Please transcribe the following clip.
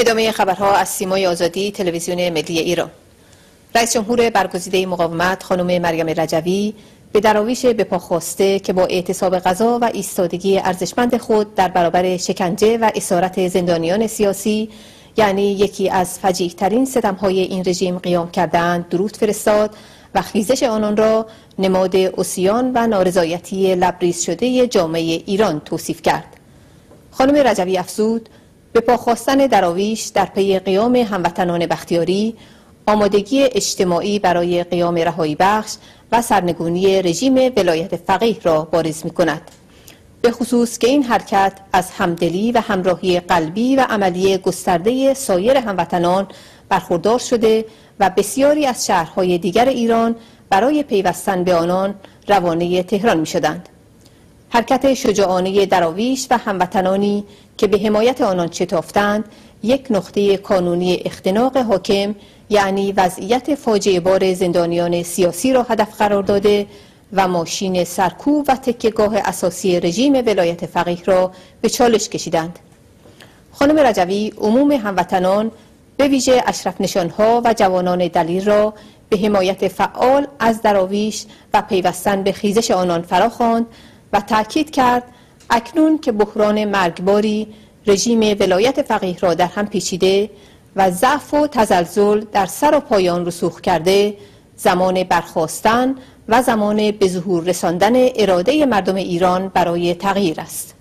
ادامه خبرها از سیمای آزادی تلویزیون ملی ایران. رئیس جمهور برگزیده مقاومت خانم مریم رجوی به دراویش به پا خواسته که با اعتصاب غذا و ایستادگی ارزشمند خود در برابر شکنجه و اسارت زندانیان سیاسی یعنی یکی از فجیح ترین ستم های این رژیم قیام کردند درود فرستاد و خیزش آنان را نماد اوسیان و نارضایتی لبریز شده جامعه ایران توصیف کرد. خانم رجوی افزود به پاخواستن دراویش در پی قیام هموطنان بختیاری آمادگی اجتماعی برای قیام رهایی بخش و سرنگونی رژیم ولایت فقیه را بارز می کند. به خصوص که این حرکت از همدلی و همراهی قلبی و عملی گسترده سایر هموطنان برخوردار شده و بسیاری از شهرهای دیگر ایران برای پیوستن به آنان روانه تهران می شدند. حرکت شجاعانه دراویش و هموطنانی که به حمایت آنان چتافتند یک نقطه کانونی اختناق حاکم یعنی وضعیت فاجعه بار زندانیان سیاسی را هدف قرار داده و ماشین سرکوب و تکگاه اساسی رژیم ولایت فقیه را به چالش کشیدند. خانم رجوی عموم هموطنان به ویژه اشرف نشانها و جوانان دلیر را به حمایت فعال از دراویش و پیوستن به خیزش آنان فراخواند و تاکید کرد اکنون که بحران مرگباری رژیم ولایت فقیه را در هم پیچیده و ضعف و تزلزل در سر و پایان رسوخ کرده زمان برخواستن و زمان به ظهور رساندن اراده مردم ایران برای تغییر است.